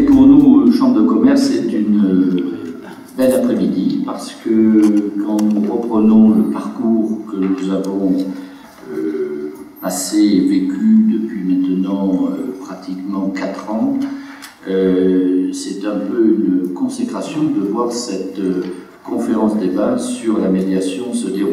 Pour nous, euh, Chambre de commerce, c'est une euh, belle après-midi parce que quand nous reprenons le parcours que nous avons euh, et vécu depuis maintenant euh, pratiquement 4 ans, c'est un peu une consécration de voir cette conférence débat sur la médiation se dérouler.